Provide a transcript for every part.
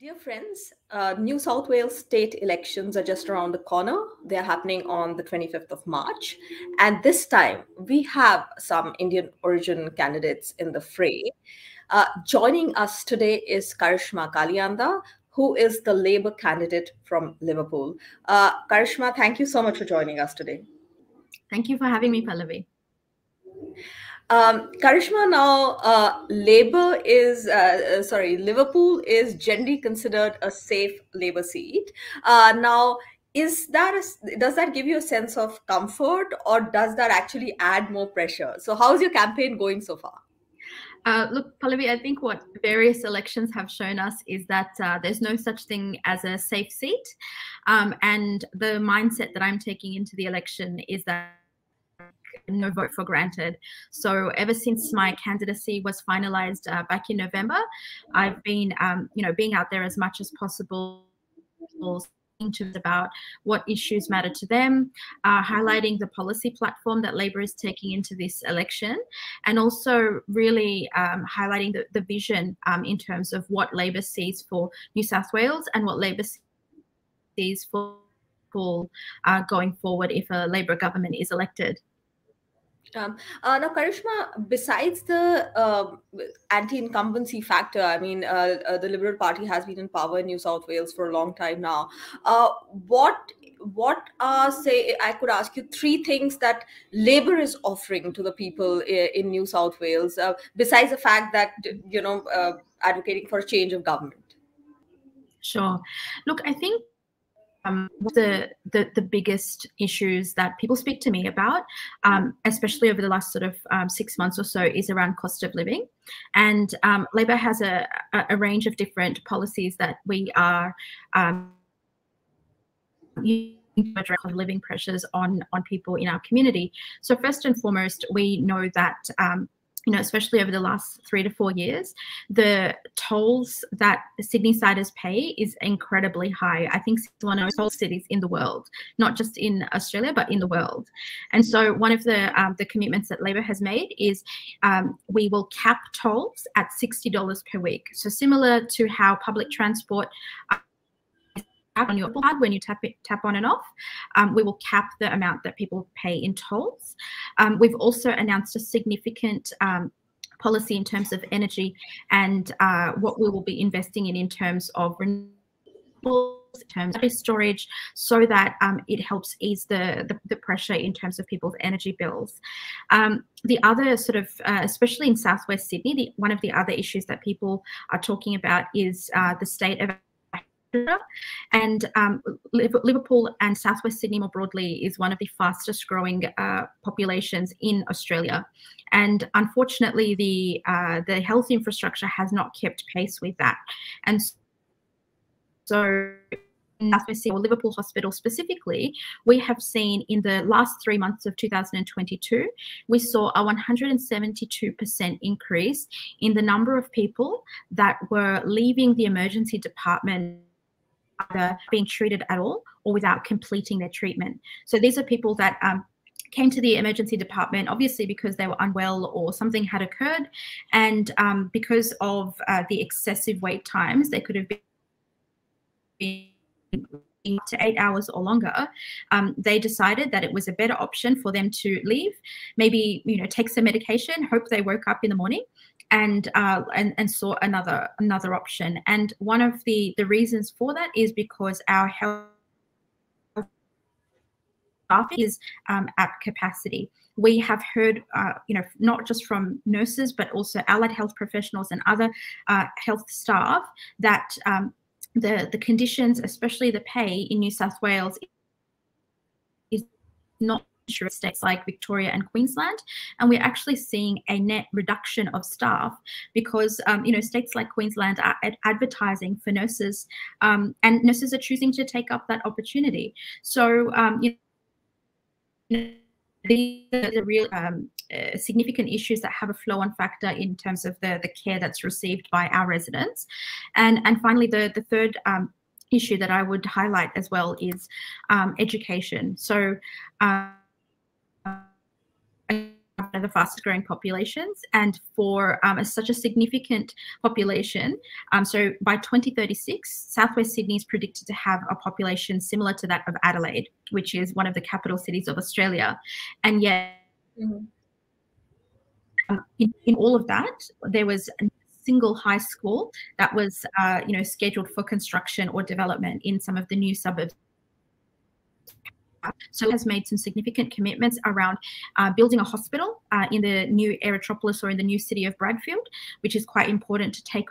Dear friends, uh, New South Wales state elections are just around the corner. They're happening on the 25th of March. And this time, we have some Indian origin candidates in the fray. Uh, joining us today is Charishma Kaliyanda, who is the Labor candidate from Liverpool. Uh, Charishma, thank you so much for joining us today. Thank you for having me, Pallavi. Um, Charishma, now uh, Labor is uh, uh, sorry, Liverpool is generally considered a safe Labor seat. Uh, now, is that a, does that give you a sense of comfort, or does that actually add more pressure? So, how's your campaign going so far? Uh, look, Pallavi, I think what various elections have shown us is that uh, there's no such thing as a safe seat. Um, and the mindset that I'm taking into the election is that no vote for granted. So ever since my candidacy was finalized uh, back in November, I've been, um, you know, being out there as much as possible about what issues matter to them, uh, highlighting the policy platform that Labor is taking into this election, and also really um, highlighting the, the vision um, in terms of what Labor sees for New South Wales and what Labor sees for uh, going forward if a Labor government is elected. Um, uh, now, Charishma, besides the uh, anti-incumbency factor, I mean, uh, uh, the Liberal Party has been in power in New South Wales for a long time now. Uh, what, what are, say, I could ask you three things that Labor is offering to the people in, in New South Wales, uh, besides the fact that you know advocating for a change of government. Sure. Look, I think um, the, the, the biggest issues that people speak to me about, um, especially over the last sort of um, six months or so, is around cost of living. And um, Labor has a, a, range of different policies that we are um, address living pressures on on people in our community. So first and foremost, we know that um, you know, especially over the last three to four years, the tolls that Sydney siders pay is incredibly high. I think it's one of the tolls cities in the world, not just in Australia, but in the world. And so one of the um, the commitments that Labor has made is um, we will cap tolls at $60 per week. So similar to how public transport on your card when you tap it, tap on and off. Um, we will cap the amount that people pay in tolls. Um, we've also announced a significant um, policy in terms of energy and uh, what we will be investing in in terms of renewables in terms of storage so that um, it helps ease the, the, the, pressure in terms of people's energy bills. Um, the other sort of, uh, especially in Southwest Sydney, the, one of the other issues that people are talking about is uh, the state of and um, Liverpool and Southwest Sydney more broadly is one of the fastest growing uh, populations in Australia. And unfortunately, the uh, the health infrastructure has not kept pace with that. And so Southwest Sydney or Liverpool Hospital specifically, we have seen in the last three months of 2022, we saw a 172% increase in the number of people that were leaving the emergency department either being treated at all or without completing their treatment. So these are people that um, came to the emergency department, obviously because they were unwell or something had occurred. And um, because of uh, the excessive wait times, they could have been to eight hours or longer, um, they decided that it was a better option for them to leave, maybe you know take some medication, hope they woke up in the morning, and uh, and and saw another another option. And one of the the reasons for that is because our health staff is um, at capacity. We have heard, uh, you know, not just from nurses but also allied health professionals and other uh, health staff that um, the the conditions, especially the pay in New South Wales, is not states like Victoria and Queensland, and we're actually seeing a net reduction of staff because um, you know states like Queensland are ad advertising for nurses, um, and nurses are choosing to take up that opportunity. So um, you know, these are the real um, uh, significant issues that have a flow-on factor in terms of the, the care that's received by our residents. And, and finally, the, the third um, issue that I would highlight as well is um, education. So uh, of the fastest growing populations and for um, a, such a significant population. Um, so by 2036, Southwest Sydney is predicted to have a population similar to that of Adelaide, which is one of the capital cities of Australia. And yet, mm-hmm. Um, in, in all of that, there was a single high school that was, uh, you know, scheduled for construction or development in some of the new suburbs so has made some significant commitments around uh, building a hospital uh, in the new Aerotropolis or in the new city of Bradfield, which is quite important to take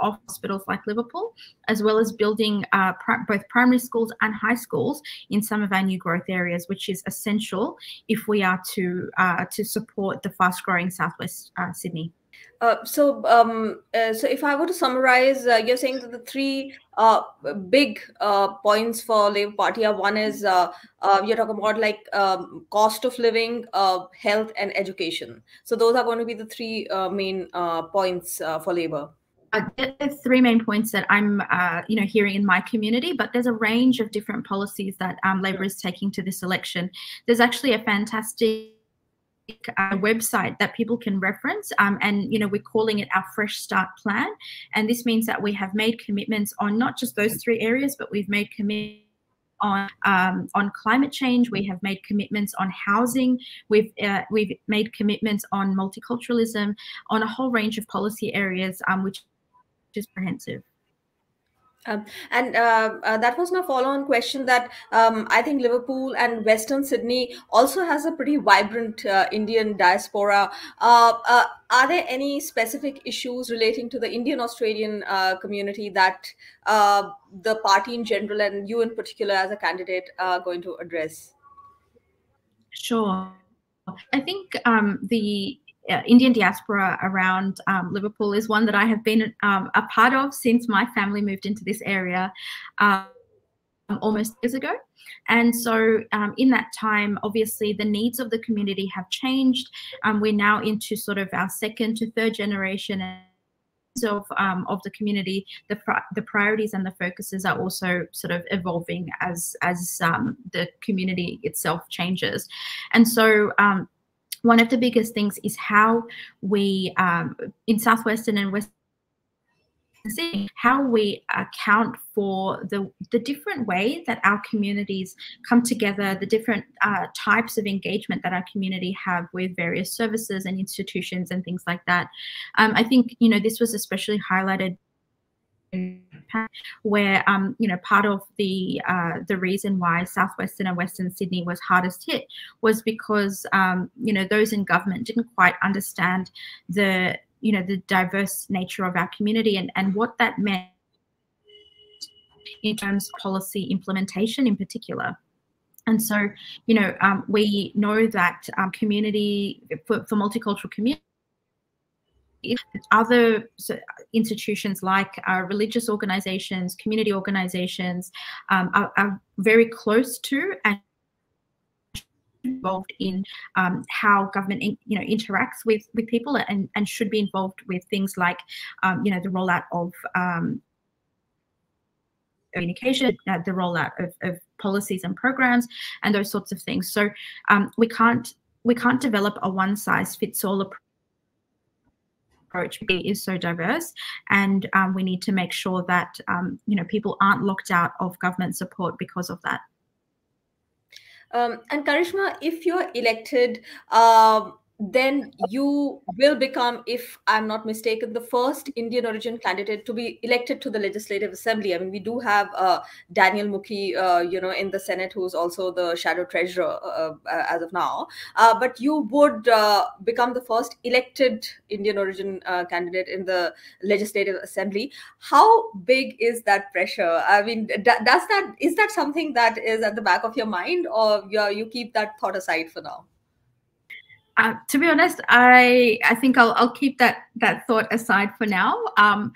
off hospitals like Liverpool, as well as building uh, both primary schools and high schools in some of our new growth areas, which is essential if we are to uh, to support the fast-growing Southwest uh, Sydney. Uh, so, um, uh, so if I were to summarize, uh, you're saying that the three uh, big uh, points for Labor Party are one is uh, you're talking about like um, cost of living, health, and education. So those are going to be the three main points for Labor. There's three main points that I'm, you know, hearing in my community, but there's a range of different policies that um, Labor is taking to this election. There's actually a fantastic uh, website that people can reference um, and you know we're calling it our fresh start plan and this means that we have made commitments on not just those three areas but we've made commitments on um, on climate change. We have made commitments on housing. We've uh, we've made commitments on multiculturalism, on a whole range of policy areas, um, which is comprehensive. Um, and uh, uh, that was my follow-on question that um, I think Liverpool and Western Sydney also has a pretty vibrant uh, Indian diaspora. Uh, uh, are there any specific issues relating to the Indian Australian uh, community that the party in general and you in particular as a candidate are going to address? Sure. I think um, the Indian diaspora around um, Liverpool is one that I have been um, a part of since my family moved into this area um, almost years ago. And so, um, in that time, obviously, the needs of the community have changed. We're now into sort of our second to third generation of um, of the community, the the priorities and the focuses are also sort of evolving as as um, the community itself changes, and so um, one of the biggest things is how we um, in southwestern and western how we account for the, the different way that our communities come together, the different uh, types of engagement that our community have with various services and institutions and things like that. Um, I think, you know, this was especially highlighted where um, you know part of the uh, the reason why southwestern and western Sydney was hardest hit was because um, you know those in government didn't quite understand the you know the diverse nature of our community and and what that meant in terms of policy implementation in particular. And so, you know, um, we know that um, community for, for multicultural community other institutions like uh, religious organizations, community organizations um, are, are, very close to and involved in um, how government you know interacts with with people and and should be involved with things like um, you know the rollout of um, communication, uh, the rollout of, of, policies and programs, and those sorts of things. So um, we can't we can't develop a one size fits all approach approach is so diverse and um, we need to make sure that um, you know people aren't locked out of government support because of that. Um, and Charishma if you're elected um, then you will become, if I'm not mistaken, the first Indian origin candidate to be elected to the Legislative Assembly. I mean, we do have uh, Daniel Mookhey, uh, you know, in the Senate, who's also the shadow treasurer uh, uh as of now. Uh, but you would uh, become the first elected Indian origin candidate in the Legislative Assembly. How big is that pressure? I mean, does that is that something that is at the back of your mind, or you, you keep that thought aside for now? Uh, to be honest, I I think I'll I'll keep that that thought aside for now. Um,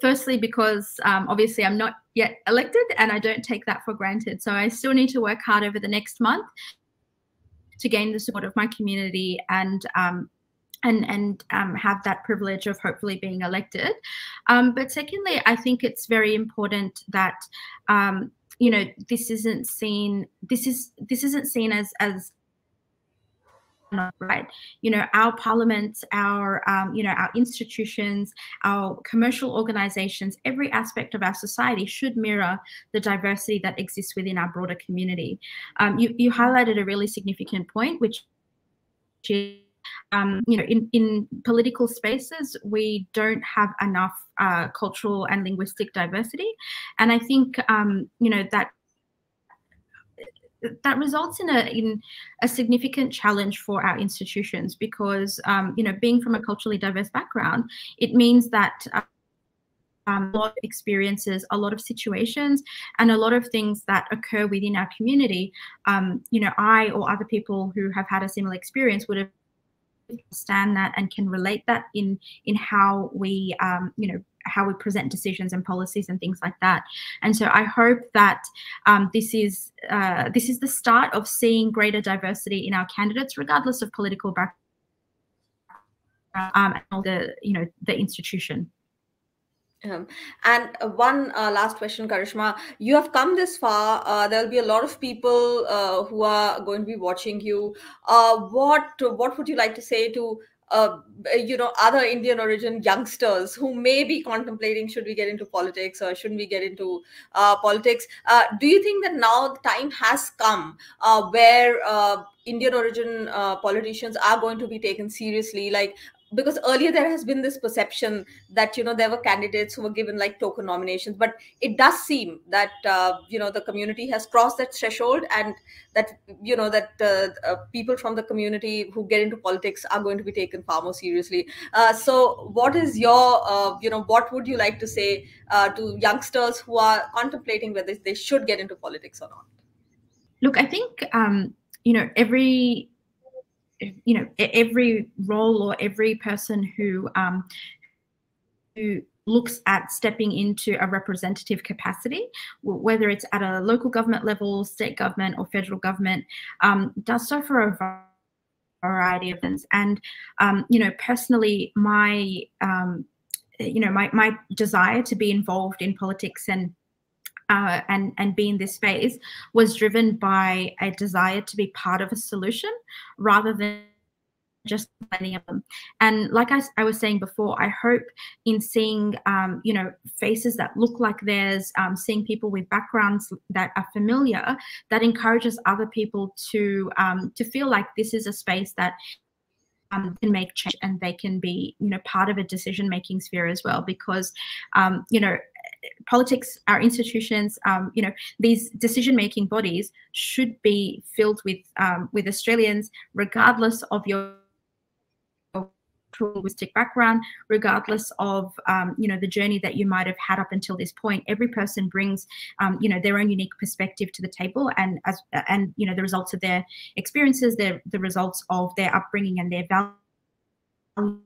firstly, because um, obviously I'm not yet elected, and I don't take that for granted. So I still need to work hard over the next month to gain the support of my community and um, and and um, have that privilege of hopefully being elected. Um, but secondly, I think it's very important that um, you know this isn't seen. This is this isn't seen as as right you know our parliaments our um, you know our institutions our commercial organizations every aspect of our society should mirror the diversity that exists within our broader community um, you, you highlighted a really significant point which is um, you know, in, in political spaces, we don't have enough uh, cultural and linguistic diversity. And I think, um, you know, that that results in a in a significant challenge for our institutions because um, you know being from a culturally diverse background it means that um, a lot of experiences, a lot of situations, and a lot of things that occur within our community. Um, you know, I or other people who have had a similar experience would have understand that and can relate that in in how we um, you know how we present decisions and policies and things like that. And so I hope that um, this is uh, this is the start of seeing greater diversity in our candidates, regardless of political background um, and the you know the institution. Um, and one uh, last question, Charishma. You have come this far. Uh, there'll be a lot of people uh, who are going to be watching you. Uh, what what would you like to say to uh, you know other indian origin youngsters who may be contemplating should we get into politics or shouldn't we get into uh, politics? Uh, do you think that now the time has come uh, where uh, indian origin uh, politicians are going to be taken seriously? Like because earlier there has been this perception that you know there were candidates who were given like token nominations but it does seem that uh, you know the community has crossed that threshold and that you know that uh, uh, people from the community who get into politics are going to be taken far more seriously. Uh, so what is your uh, you know what would you like to say uh, to youngsters who are contemplating whether they should get into politics or not? Look i think um, you know every you know every role or every person who um, who looks at stepping into a representative capacity, whether it's at a local government level, state government, or federal government, um, does so for a variety of things. And um, you know, personally, my um, you know my my desire to be involved in politics and uh, and and be in this space was driven by a desire to be part of a solution rather than just many of them. And like I, I, was saying before, I hope in seeing, um, you know, faces that look like theirs, um, seeing people with backgrounds that are familiar, that encourages other people to um, to feel like this is a space that um, can make change and they can be, you know, part of a decision making sphere as well. Because, um, you know, politics, our institutions, um, you know, these decision-making bodies should be filled with um, with Australians, regardless of your linguistic background, regardless of um, you know the journey that you might have had up until this point. Every person brings um, you know their own unique perspective to the table, and as and you know the results of their experiences, their the results of their upbringing and their values.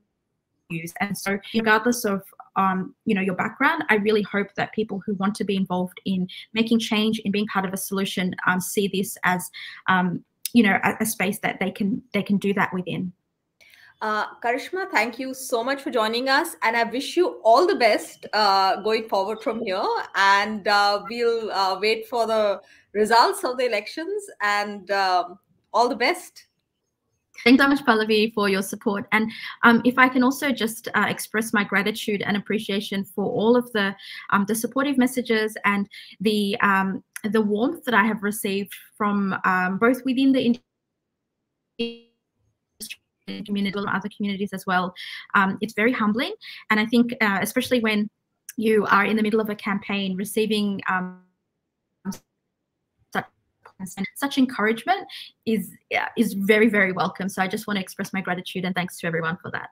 And so, regardless of um, you know your background i really hope that people who want to be involved in making change in being part of a solution um, see this as um, you know a, a, space that they can they can do that within uh, Charishma, thank you so much for joining us, and I wish you all the best uh, going forward from here. And uh, we'll uh, wait for the results of the elections, and um, all the best. Thanks so much, Pallavi, for your support. And um, if I can also just uh, express my gratitude and appreciation for all of the um, the supportive messages and the um, the warmth that I have received from um, both within the community and other communities as well. Um, it's very humbling, and I think uh, especially when you are in the middle of a campaign, receiving um, and such encouragement is yeah, is very very welcome. So i just want to express my gratitude and thanks to everyone for that.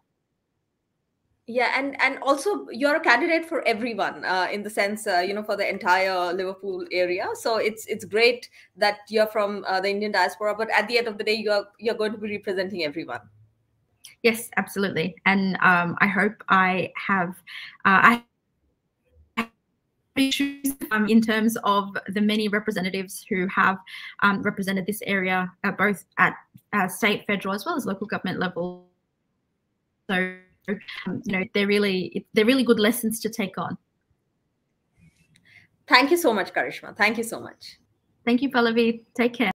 Yeah and and also you're a candidate for everyone uh, in the sense uh, you know for the entire liverpool area. So it's it's great that you're from uh, the indian diaspora but at the end of the day you're you're going to be representing everyone. Yes absolutely. And um, i hope i have uh, i issues um, in terms of the many representatives who have um, represented this area, uh, both at uh, state, federal, as well as local government level. So, um, you know, they're really they're really good lessons to take on. Thank you so much, Charishma. Thank you so much. Thank you, Pallavi. Take care.